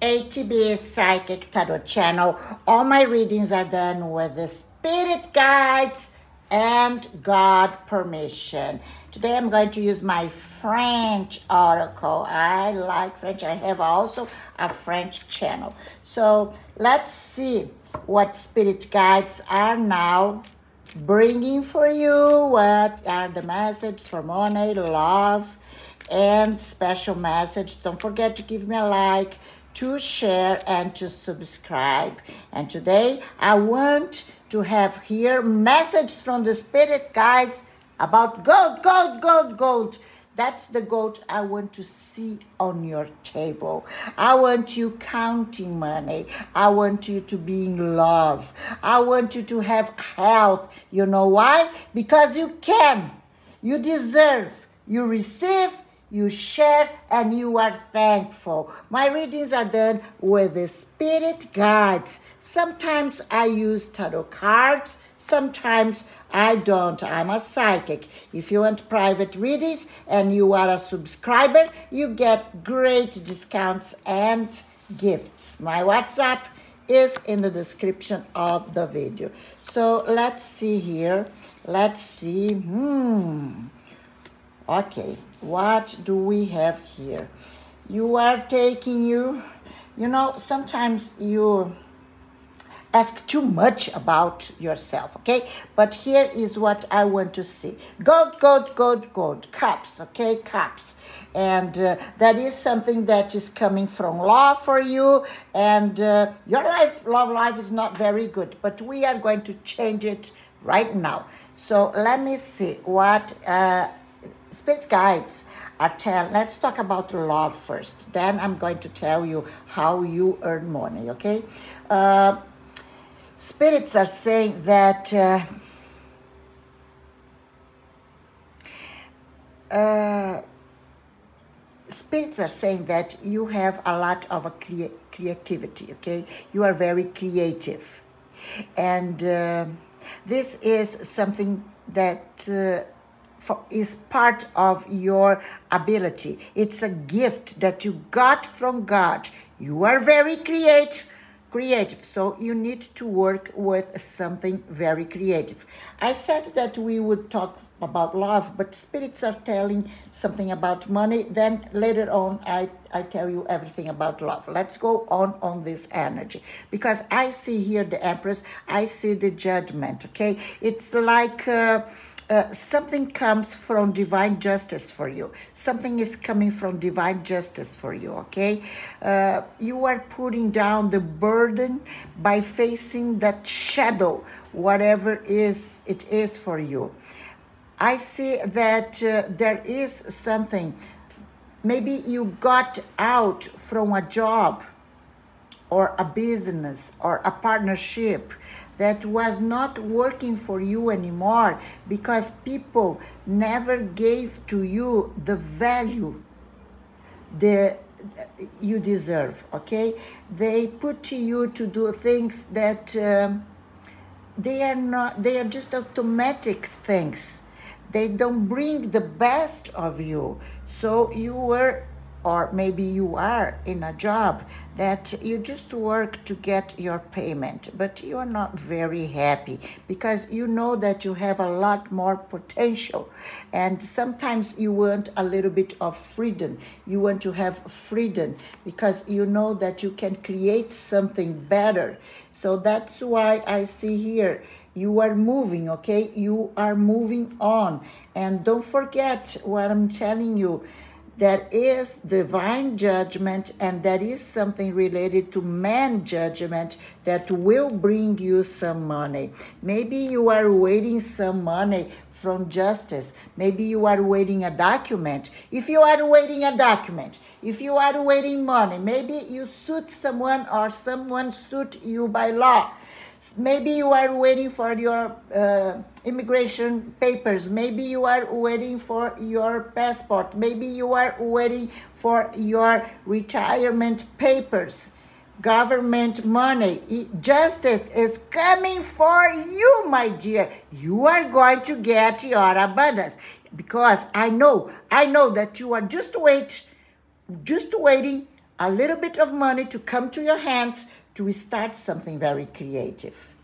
ATB Psychic Tarot channel. All my readings are done with the spirit guides and God permission. Today I'm going to use my French oracle. I like French. I have also a French channel. So let's see what spirit guides are now bringing for you. What are the messages for money, love, and special message. Don't forget to give me a like, to share, and to subscribe. And today I want to have here message from the spirit guides about gold, gold, gold, gold. That's the gold I want to see on your table. I want you counting money. I want you to be in love. I want you to have health. You know why? Because you can. You deserve. You receive you share and you are thankful. My readings are done with the spirit guides. Sometimes I use tarot cards, sometimes I don't. I'm a psychic. If you want private readings and you are a subscriber, you get great discounts and gifts. My WhatsApp is in the description of the video. So let's see here. Let's see. Hmm. Okay, what do we have here? You are taking you, you know, sometimes you ask too much about yourself, okay? But here is what I want to see. Gold, gold, gold, gold, cups, okay? Cups. And uh, that is something that is coming from love for you. And uh, your life, love life is not very good, but we are going to change it right now. So let me see what uh, spirit guides are tell let's talk about love first. Then i'm going to tell you how you earn money okay? Uh, spirits are saying that uh, uh, spirits are saying that you have a lot of a crea creativity okay? You are very creative. And uh, this is something that uh, for, is part of your ability. It's a gift that you got from God. You are very creative creative. So you need to work with something very creative. I said that we would talk about love, but spirits are telling something about money. Then later on, I, I tell you everything about love. Let's go on on this energy because I see here the Empress. I see the judgment, okay? It's like... Uh, uh, something comes from divine justice for you. Something is coming from divine justice for you, okay? Uh, you are putting down the burden by facing that shadow, whatever is it is for you. I see that uh, there is something. Maybe you got out from a job or a business or a partnership that was not working for you anymore because people never gave to you the value the you deserve okay? They put to you to do things that um, they are not they are just automatic things. They don't bring the best of you. So you were or maybe you are in a job that you just work to get your payment, but you're not very happy because you know that you have a lot more potential. And sometimes you want a little bit of freedom. You want to have freedom because you know that you can create something better. So that's why I see here you are moving, okay? You are moving on. And don't forget what I'm telling you that is divine judgment and that is something related to man judgment that will bring you some money. Maybe you are waiting some money from justice. Maybe you are waiting a document. If you are waiting a document, if you are waiting money, maybe you suit someone or someone suit you by law Maybe you are waiting for your uh, immigration papers. Maybe you are waiting for your passport. Maybe you are waiting for your retirement papers. Government money, justice is coming for you, my dear. You are going to get your abundance because I know, I know that you are just wait, just waiting a little bit of money to come to your hands to start something very creative.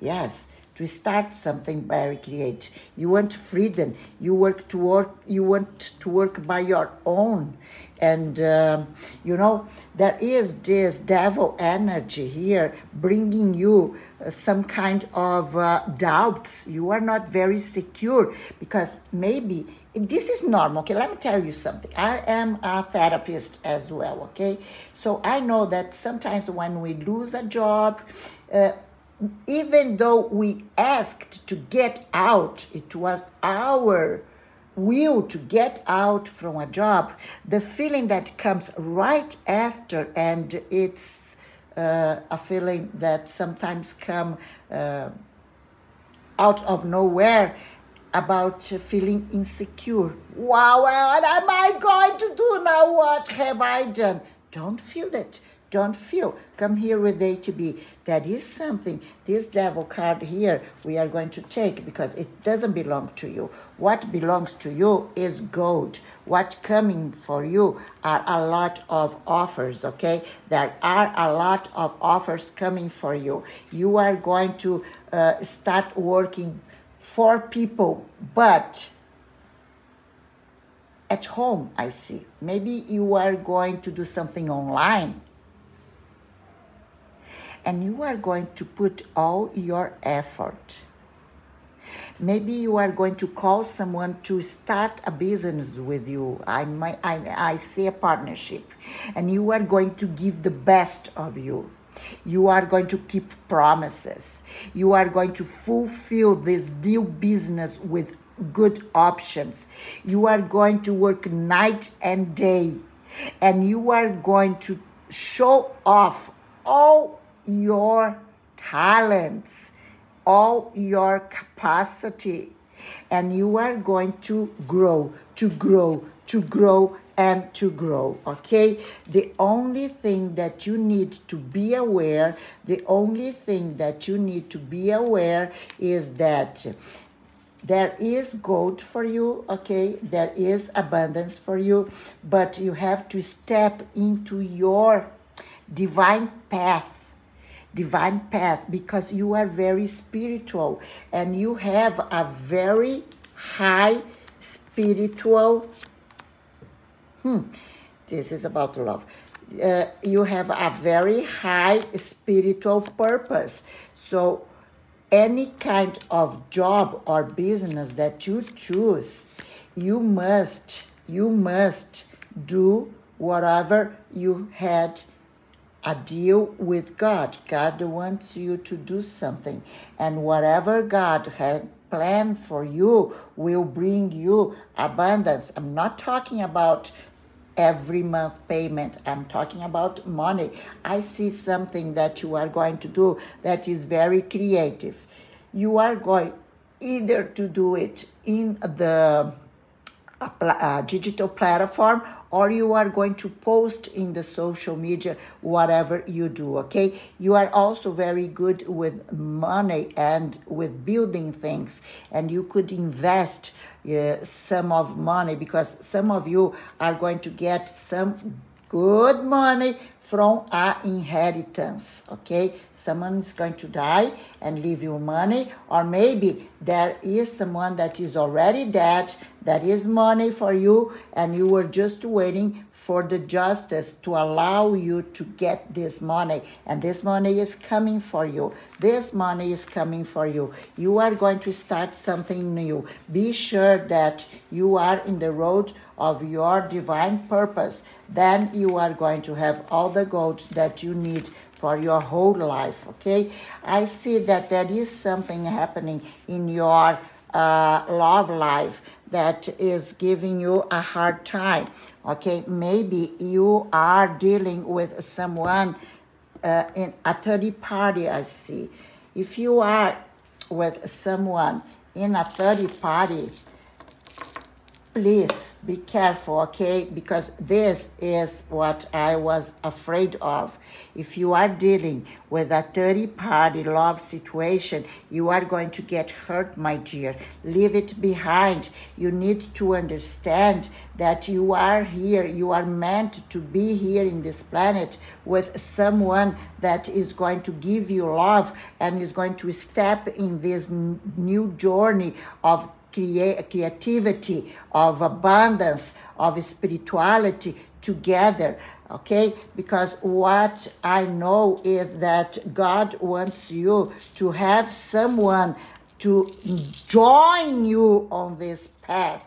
Yes, to start something very creative. You want freedom. You work to work. You want to work by your own, and um, you know there is this devil energy here bringing you uh, some kind of uh, doubts. You are not very secure because maybe this is normal. Okay, let me tell you something. I am a therapist as well. Okay, so I know that sometimes when we lose a job. Uh, even though we asked to get out, it was our will to get out from a job, the feeling that comes right after, and it's uh, a feeling that sometimes come uh, out of nowhere about feeling insecure. Wow, what am I going to do now? What have I done? Don't feel it don't feel. Come here with ATB. That is something. This devil card here we are going to take because it doesn't belong to you. What belongs to you is gold. What coming for you are a lot of offers, okay? There are a lot of offers coming for you. You are going to uh, start working for people, but at home, I see. Maybe you are going to do something online and you are going to put all your effort. Maybe you are going to call someone to start a business with you. I, might, I, I see a partnership, and you are going to give the best of you. You are going to keep promises. You are going to fulfill this new business with good options. You are going to work night and day, and you are going to show off all your talents, all your capacity, and you are going to grow, to grow, to grow, and to grow. Okay? The only thing that you need to be aware, the only thing that you need to be aware is that there is gold for you, okay? There is abundance for you, but you have to step into your divine path divine path because you are very spiritual and you have a very high spiritual hmm this is about love uh, you have a very high spiritual purpose so any kind of job or business that you choose you must you must do whatever you had a deal with God. God wants you to do something, and whatever God had planned for you will bring you abundance. I'm not talking about every month payment. I'm talking about money. I see something that you are going to do that is very creative. You are going either to do it in the uh, a, a uh, digital platform or you are going to post in the social media whatever you do okay you are also very good with money and with building things and you could invest uh, some of money because some of you are going to get some good money from a inheritance okay? Someone is going to die and leave you money or maybe there is someone that is already dead that is money for you and you were just waiting for the justice to allow you to get this money. And this money is coming for you. This money is coming for you. You are going to start something new. Be sure that you are in the road of your divine purpose then you are going to have all the gold that you need for your whole life okay? I see that there is something happening in your uh, love life that is giving you a hard time okay? Maybe you are dealing with someone uh, in a third party i see. If you are with someone in a third party please be careful, okay? Because this is what I was afraid of. If you are dealing with a 30 party love situation, you are going to get hurt, my dear. Leave it behind. You need to understand that you are here, you are meant to be here in this planet with someone that is going to give you love and is going to step in this new journey of creativity, of abundance, of spirituality together. Okay, because what I know is that God wants you to have someone to join you on this path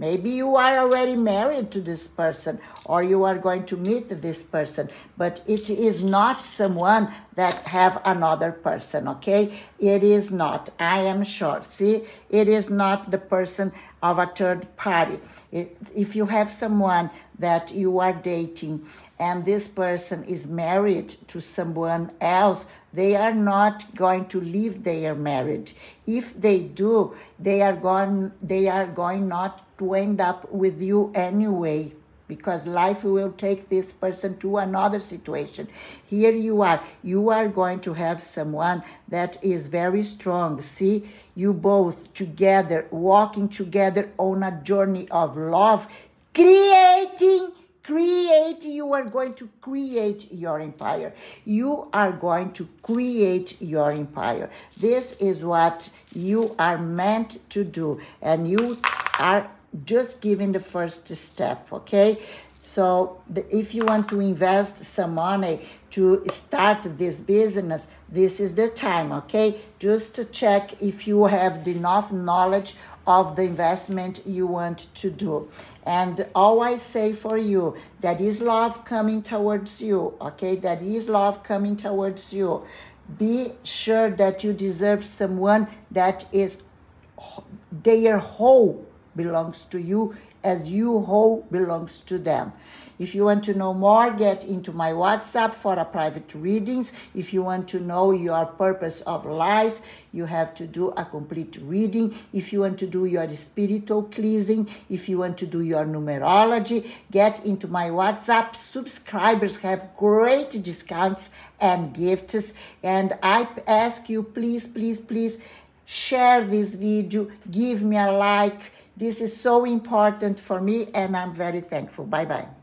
Maybe you are already married to this person or you are going to meet this person, but it is not someone that have another person, okay? It is not, I am sure. See, it is not the person of a third party. It, if you have someone that you are dating and this person is married to someone else, they are not going to leave their marriage. If they do, they are going they are going not to end up with you anyway because life will take this person to another situation. Here you are. You are going to have someone that is very strong. See, you both together, walking together on a journey of love, creating create you are going to create your empire you are going to create your empire this is what you are meant to do and you are just giving the first step, okay? So if you want to invest some money to start this business, this is the time, okay? Just to check if you have enough knowledge of the investment you want to do. And all I say for you, that is love coming towards you, okay? That is love coming towards you. Be sure that you deserve someone that is their whole belongs to you as you whole belongs to them. If you want to know more, get into my WhatsApp for a private readings. If you want to know your purpose of life, you have to do a complete reading. If you want to do your spiritual cleansing, if you want to do your numerology, get into my WhatsApp. Subscribers have great discounts and gifts. And I ask you, please, please, please share this video, give me a like, this is so important for me, and I'm very thankful. Bye bye.